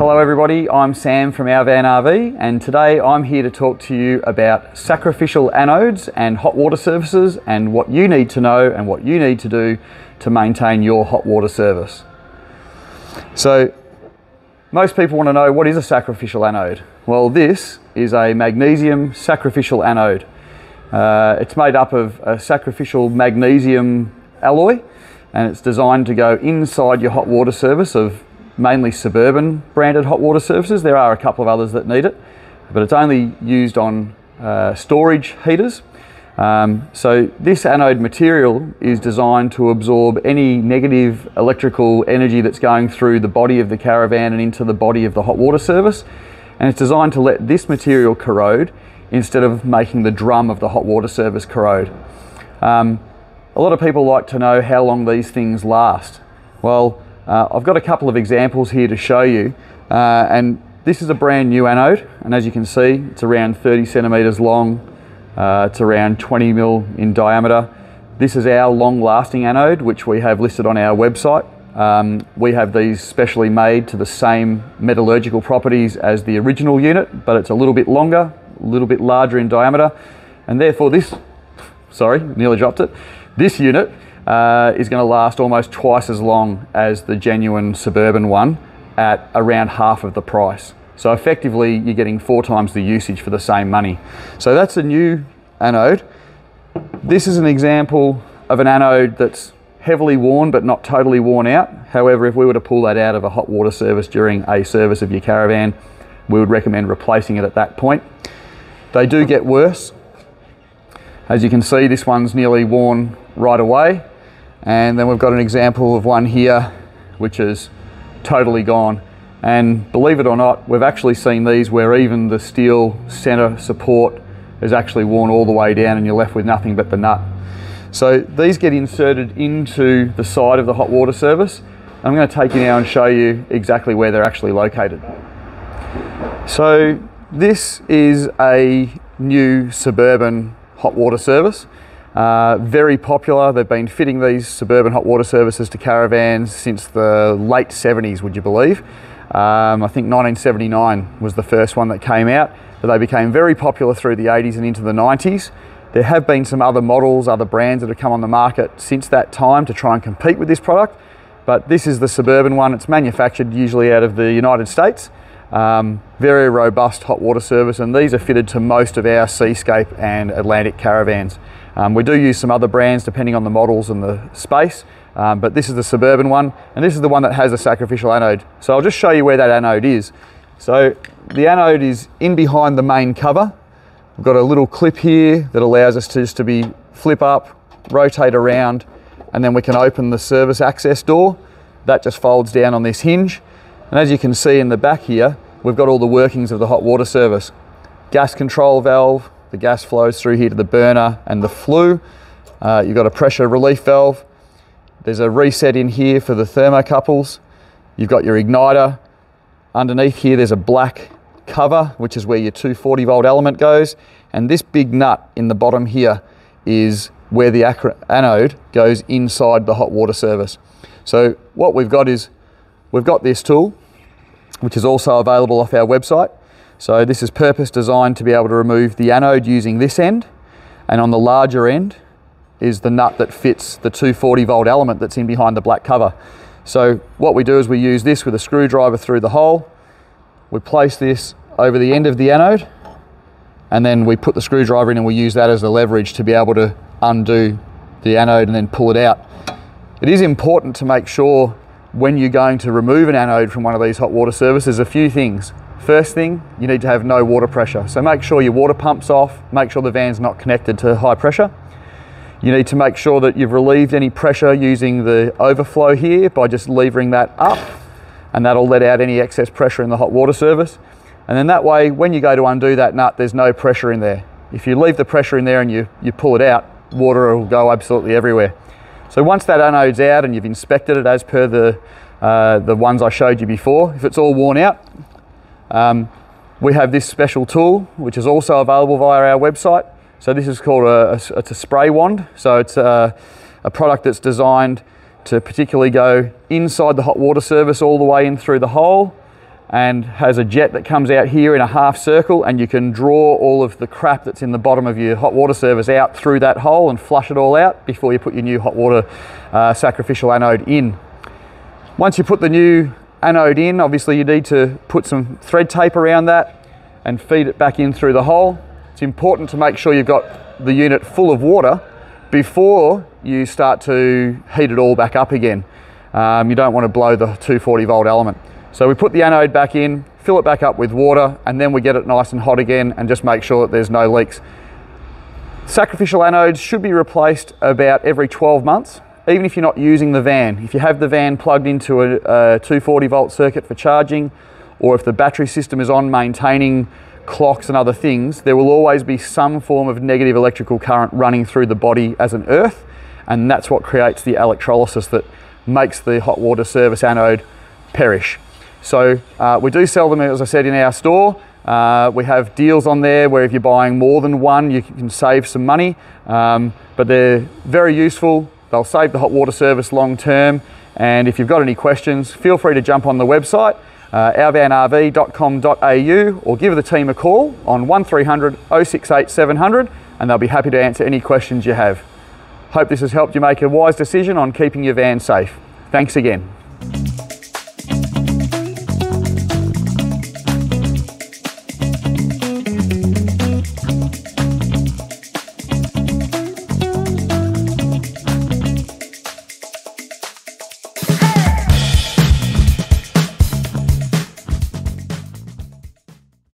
Hello everybody, I'm Sam from Our Van RV and today I'm here to talk to you about sacrificial anodes and hot water services and what you need to know and what you need to do to maintain your hot water service. So most people want to know what is a sacrificial anode? Well this is a magnesium sacrificial anode. Uh, it's made up of a sacrificial magnesium alloy and it's designed to go inside your hot water service of mainly suburban branded hot water services. There are a couple of others that need it, but it's only used on uh, storage heaters. Um, so this anode material is designed to absorb any negative electrical energy that's going through the body of the caravan and into the body of the hot water service. And it's designed to let this material corrode instead of making the drum of the hot water service corrode. Um, a lot of people like to know how long these things last. Well, uh, I've got a couple of examples here to show you. Uh, and this is a brand new anode. And as you can see, it's around 30 centimeters long. Uh, it's around 20 mil in diameter. This is our long lasting anode, which we have listed on our website. Um, we have these specially made to the same metallurgical properties as the original unit, but it's a little bit longer, a little bit larger in diameter. And therefore this, sorry, nearly dropped it. This unit uh, is going to last almost twice as long as the genuine suburban one at around half of the price. So effectively, you're getting four times the usage for the same money. So that's a new anode. This is an example of an anode that's heavily worn but not totally worn out. However, if we were to pull that out of a hot water service during a service of your caravan, we would recommend replacing it at that point. They do get worse. As you can see, this one's nearly worn right away. And then we've got an example of one here, which is totally gone. And believe it or not, we've actually seen these where even the steel center support is actually worn all the way down and you're left with nothing but the nut. So these get inserted into the side of the hot water service. I'm going to take you now and show you exactly where they're actually located. So this is a new suburban hot water service. Uh, very popular. They've been fitting these suburban hot water services to caravans since the late 70s, would you believe? Um, I think 1979 was the first one that came out, but they became very popular through the 80s and into the 90s. There have been some other models, other brands that have come on the market since that time to try and compete with this product, but this is the suburban one. It's manufactured usually out of the United States. Um, very robust hot water service, and these are fitted to most of our Seascape and Atlantic caravans. Um, we do use some other brands depending on the models and the space, um, but this is the Suburban one, and this is the one that has a sacrificial anode. So I'll just show you where that anode is. So the anode is in behind the main cover. We've got a little clip here that allows us to just to be flip up, rotate around, and then we can open the service access door. That just folds down on this hinge. And as you can see in the back here, we've got all the workings of the hot water service. Gas control valve, the gas flows through here to the burner and the flue. Uh, you've got a pressure relief valve. There's a reset in here for the thermocouples. You've got your igniter. Underneath here, there's a black cover, which is where your 240 volt element goes. And this big nut in the bottom here is where the anode goes inside the hot water service. So what we've got is, we've got this tool, which is also available off our website. So this is purpose designed to be able to remove the anode using this end. And on the larger end is the nut that fits the 240 volt element that's in behind the black cover. So what we do is we use this with a screwdriver through the hole. We place this over the end of the anode and then we put the screwdriver in and we use that as a leverage to be able to undo the anode and then pull it out. It is important to make sure when you're going to remove an anode from one of these hot water services, a few things. First thing, you need to have no water pressure. So make sure your water pump's off, make sure the van's not connected to high pressure. You need to make sure that you've relieved any pressure using the overflow here by just levering that up and that'll let out any excess pressure in the hot water service. And then that way, when you go to undo that nut, there's no pressure in there. If you leave the pressure in there and you, you pull it out, water will go absolutely everywhere. So once that anode's out and you've inspected it as per the, uh, the ones I showed you before, if it's all worn out, um, we have this special tool, which is also available via our website. So this is called a, a a spray wand. So it's a, a product that's designed to particularly go inside the hot water service all the way in through the hole. and has a jet that comes out here in a half circle and you can draw all of the crap that's in the bottom of your hot water service out through that hole and flush it all out before you put your new hot water uh, sacrificial anode in. Once you put the new anode in, obviously you need to put some thread tape around that and feed it back in through the hole. It's important to make sure you've got the unit full of water before you start to heat it all back up again. Um, you don't want to blow the 240 volt element. So we put the anode back in, fill it back up with water, and then we get it nice and hot again and just make sure that there's no leaks. Sacrificial anodes should be replaced about every 12 months, even if you're not using the van. If you have the van plugged into a, a 240 volt circuit for charging, or if the battery system is on maintaining clocks and other things, there will always be some form of negative electrical current running through the body as an earth, and that's what creates the electrolysis that makes the hot water service anode perish. So uh, we do sell them, as I said, in our store. Uh, we have deals on there where if you're buying more than one, you can save some money, um, but they're very useful. They'll save the hot water service long term. And if you've got any questions, feel free to jump on the website, uh, ourvanrv.com.au, or give the team a call on 1300 068 700, and they'll be happy to answer any questions you have. Hope this has helped you make a wise decision on keeping your van safe. Thanks again.